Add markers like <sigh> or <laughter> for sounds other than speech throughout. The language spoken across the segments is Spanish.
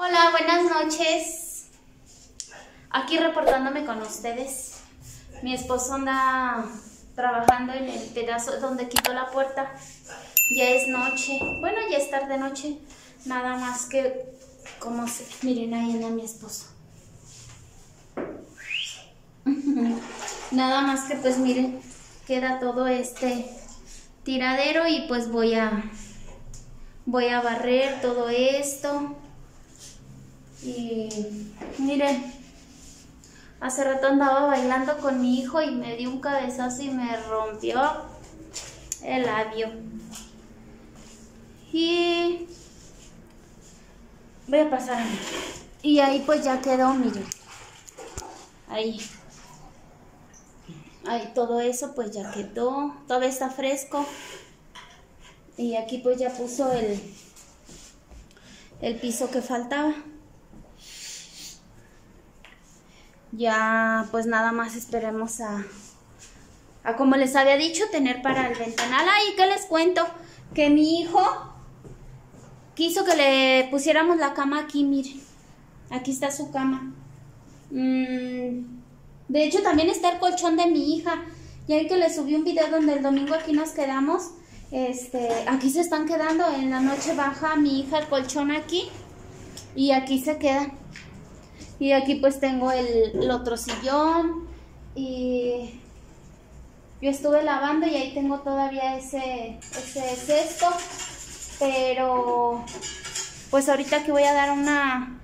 Hola, buenas noches. Aquí reportándome con ustedes. Mi esposo anda trabajando en el pedazo donde quitó la puerta. Ya es noche. Bueno, ya es tarde noche. Nada más que como se... Miren, ahí anda mi esposo. <laughs> Nada más que pues miren, queda todo este tiradero y pues voy a voy a barrer todo esto. Y miren, hace rato andaba bailando con mi hijo y me dio un cabezazo y me rompió el labio. Y voy a pasar. Y ahí pues ya quedó, miren. Ahí. Ahí todo eso pues ya quedó. Todavía está fresco. Y aquí pues ya puso el, el piso que faltaba. Ya pues nada más esperemos a, a como les había dicho, tener para el ventanal. Ay, ¿qué les cuento? Que mi hijo quiso que le pusiéramos la cama aquí, miren. Aquí está su cama. Mm, de hecho, también está el colchón de mi hija. Ya que le subí un video donde el domingo aquí nos quedamos. Este, aquí se están quedando. En la noche baja mi hija el colchón aquí. Y aquí se quedan. Y aquí pues tengo el, el otro sillón. Y yo estuve lavando y ahí tengo todavía ese, ese cesto. Pero pues ahorita que voy a dar una,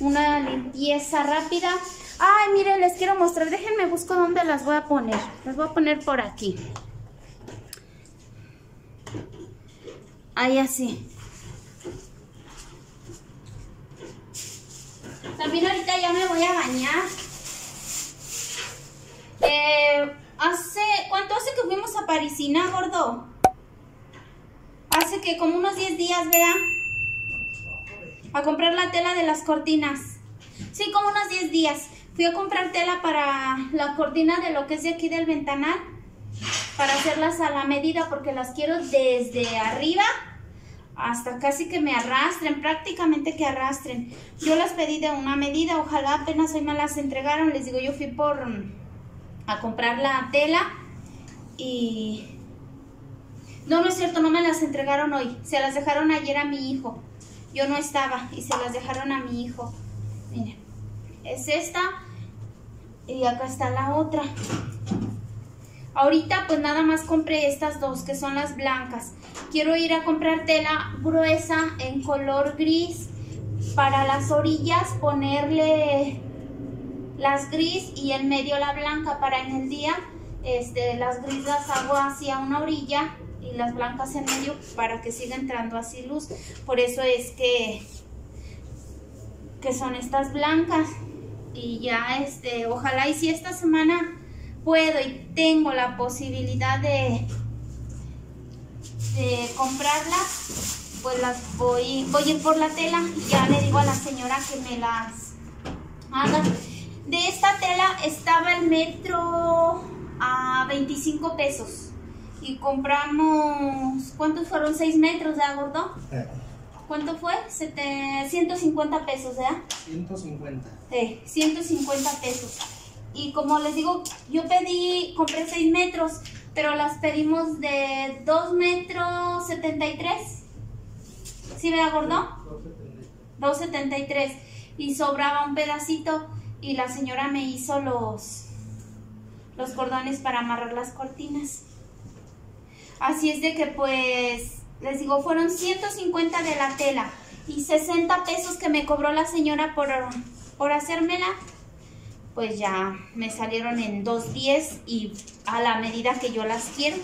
una limpieza rápida. Ay, miren, les quiero mostrar. Déjenme busco dónde las voy a poner. Las voy a poner por aquí. Ahí así. También ahorita ya me voy a bañar. Eh, hace, ¿cuánto hace que fuimos a Parisina, gordo? Hace que como unos 10 días, vea. A comprar la tela de las cortinas. Sí, como unos 10 días. Fui a comprar tela para la cortina de lo que es de aquí del ventanal. Para hacerlas a la medida porque las quiero desde arriba hasta casi que me arrastren, prácticamente que arrastren. Yo las pedí de una medida, ojalá apenas hoy me las entregaron. Les digo, yo fui por a comprar la tela y... No, no es cierto, no me las entregaron hoy. Se las dejaron ayer a mi hijo. Yo no estaba y se las dejaron a mi hijo. Miren, es esta y acá está la otra. Ahorita pues nada más compré estas dos que son las blancas. Quiero ir a comprar tela gruesa en color gris. Para las orillas ponerle las gris y en medio la blanca para en el día. Este, las gris las hago hacia una orilla y las blancas en medio para que siga entrando así luz. Por eso es que, que son estas blancas. Y ya este, ojalá y si esta semana puedo y tengo la posibilidad de, de comprarlas, pues las voy, voy a ir por la tela y ya le digo a la señora que me las haga. De esta tela estaba el metro a 25 pesos y compramos, ¿cuántos fueron? 6 metros, ¿de gordo? Eh, ¿Cuánto fue? Sete- 150 pesos, ¿verdad? 150. Sí, 150 pesos. Y como les digo, yo pedí, compré 6 metros, pero las pedimos de 2 metros 73. ¿Sí me acordó? 2.73. Y sobraba un pedacito y la señora me hizo los, los cordones para amarrar las cortinas. Así es de que pues, les digo, fueron 150 de la tela y 60 pesos que me cobró la señora por, por hacérmela. Pues ya me salieron en 2.10 y a la medida que yo las quiero.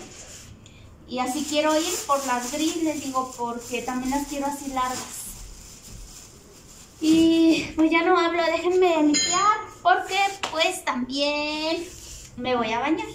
Y así quiero ir por las gris, les digo, porque también las quiero así largas. Y pues ya no hablo, déjenme limpiar porque pues también me voy a bañar.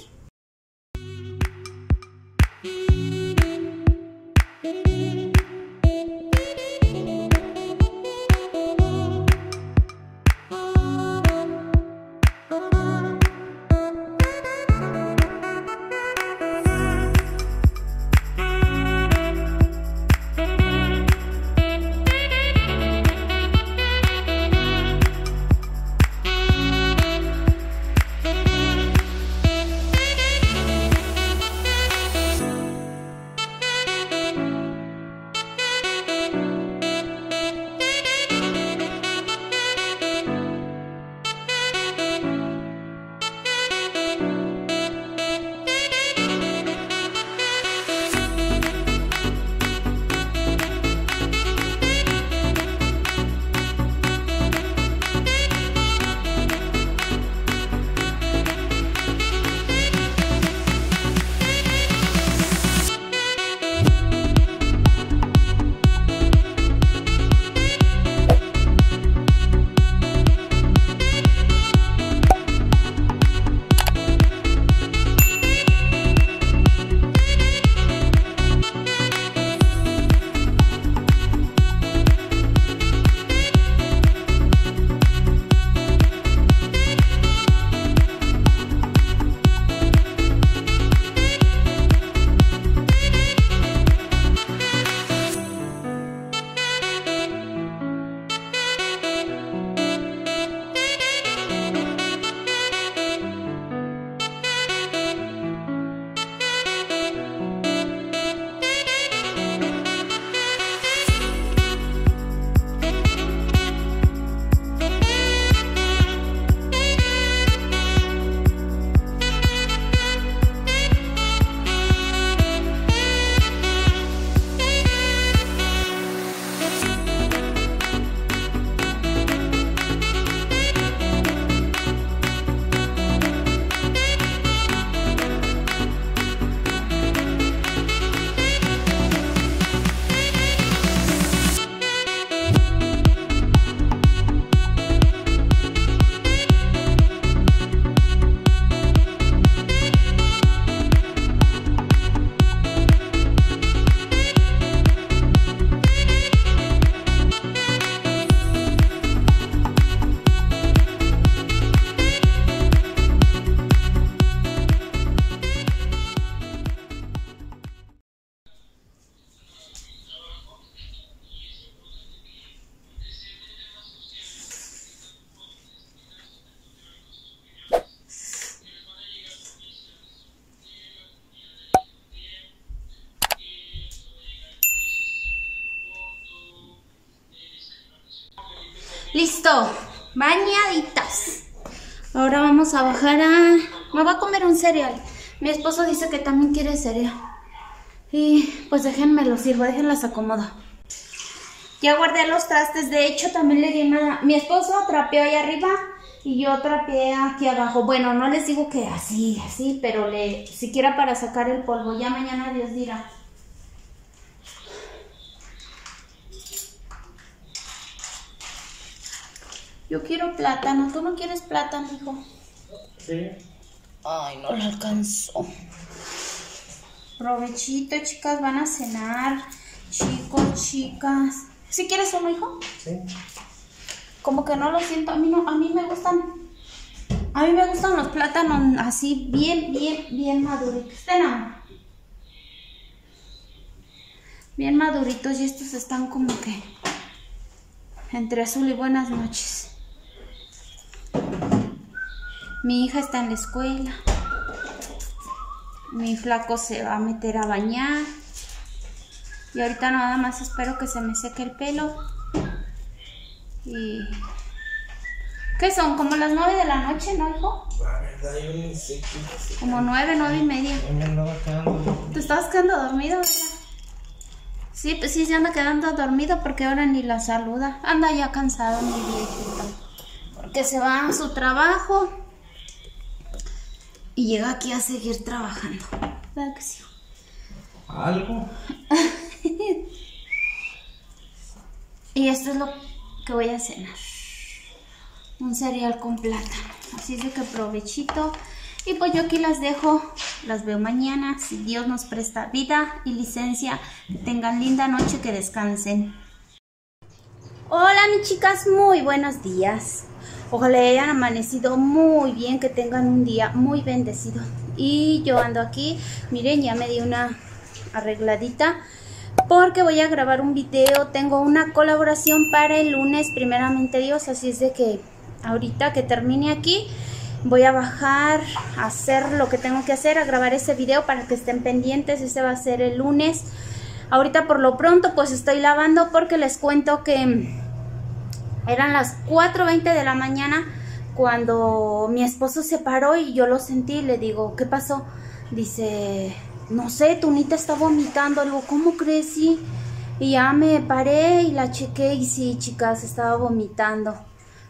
Listo, bañaditas. Ahora vamos a bajar a... Me voy a comer un cereal. Mi esposo dice que también quiere cereal. Y pues déjenme lo sirvo, déjenlas acomodo. Ya guardé los trastes, de hecho también le di una... Mi esposo trapeó ahí arriba y yo trapeé aquí abajo. Bueno, no les digo que así, así, pero le siquiera para sacar el polvo. Ya mañana Dios dirá. Yo quiero plátano. ¿Tú no quieres plátano, hijo? Sí. Ay, no le alcanzó. Provechito, chicas, van a cenar. Chicos, chicas. ¿Sí quieres uno, hijo? Sí. Como que no lo siento. A mí no, a mí me gustan. A mí me gustan los plátanos así, bien, bien, bien maduritos. Amor. Bien maduritos y estos están como que entre azul y buenas noches. Mi hija está en la escuela. Mi flaco se va a meter a bañar. Y ahorita nada más espero que se me seque el pelo. Y... ¿Qué son? ¿Como las nueve de la noche, no, hijo? La verdad, yo ni sé qué. Como nueve, nueve y media. Yo me andaba quedando. ¿Te estabas quedando dormido, verdad? Sí, pues sí, se anda quedando dormido porque ahora ni la saluda. Anda ya cansado, mi viejito. Porque se va a su trabajo y llega aquí a seguir trabajando. ¿Verdad que sí? ¿Algo? <laughs> Y esto es lo que voy a cenar. Un cereal con plátano. Así es de que provechito. Y pues yo aquí las dejo. Las veo mañana. Si Dios nos presta vida y licencia. Que tengan linda noche. Que descansen. Hola mis chicas. Muy buenos días. Ojalá hayan amanecido muy bien. Que tengan un día muy bendecido. Y yo ando aquí. Miren, ya me di una arregladita porque voy a grabar un video, tengo una colaboración para el lunes, primeramente Dios, así es de que ahorita que termine aquí voy a bajar a hacer lo que tengo que hacer, a grabar ese video para que estén pendientes, ese va a ser el lunes. Ahorita por lo pronto pues estoy lavando porque les cuento que eran las 4.20 de la mañana cuando mi esposo se paró y yo lo sentí le digo, ¿qué pasó? Dice, no sé, Tunita está vomitando. algo ¿cómo crees? Y ya me paré y la chequé y sí, chicas, estaba vomitando.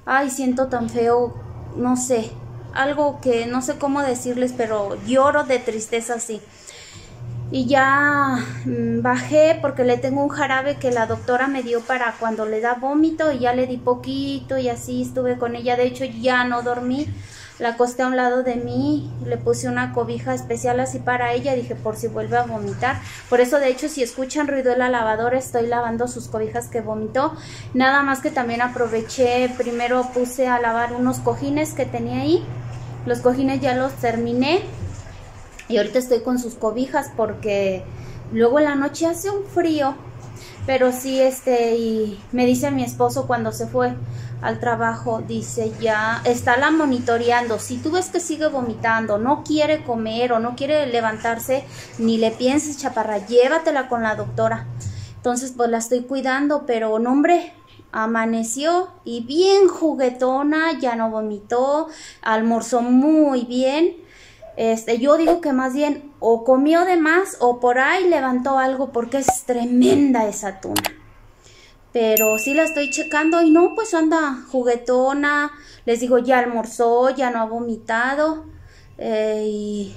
Ay, siento tan feo, no sé, algo que no sé cómo decirles, pero lloro de tristeza, sí. Y ya mmm, bajé porque le tengo un jarabe que la doctora me dio para cuando le da vómito y ya le di poquito y así estuve con ella. De hecho, ya no dormí la acosté a un lado de mí, le puse una cobija especial así para ella, dije por si vuelve a vomitar. Por eso de hecho si escuchan ruido de la lavadora estoy lavando sus cobijas que vomitó. Nada más que también aproveché, primero puse a lavar unos cojines que tenía ahí. Los cojines ya los terminé y ahorita estoy con sus cobijas porque luego en la noche hace un frío. Pero sí, este, y me dice mi esposo cuando se fue, al trabajo, dice ya, está la monitoreando. Si tú ves que sigue vomitando, no quiere comer o no quiere levantarse, ni le pienses, chaparra, llévatela con la doctora. Entonces, pues la estoy cuidando, pero no, hombre, amaneció y bien juguetona, ya no vomitó, almorzó muy bien. Este, yo digo que más bien o comió de más o por ahí levantó algo porque es tremenda esa tuna pero sí la estoy checando y no, pues anda juguetona, les digo, ya almorzó, ya no ha vomitado, eh, y...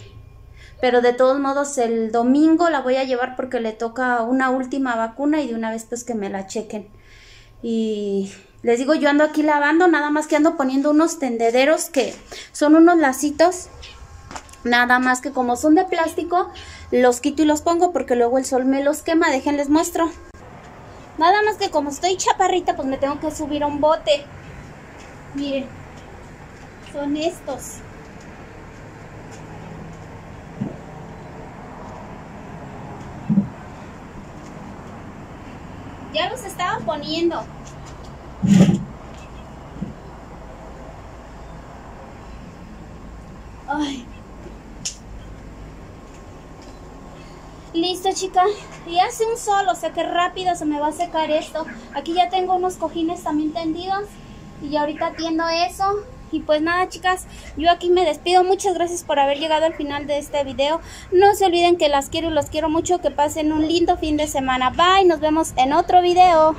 pero de todos modos el domingo la voy a llevar porque le toca una última vacuna y de una vez pues que me la chequen. Y les digo, yo ando aquí lavando, nada más que ando poniendo unos tendederos que son unos lacitos, nada más que como son de plástico, los quito y los pongo porque luego el sol me los quema, déjenles muestro. Nada más que como estoy chaparrita, pues me tengo que subir a un bote. Miren, son estos. Ya los estaba poniendo. Ay. Listo, chica. Y hace un sol, o sea que rápido se me va a secar esto. Aquí ya tengo unos cojines también tendidos. Y ahorita atiendo eso. Y pues nada, chicas, yo aquí me despido. Muchas gracias por haber llegado al final de este video. No se olviden que las quiero y los quiero mucho. Que pasen un lindo fin de semana. Bye, nos vemos en otro video.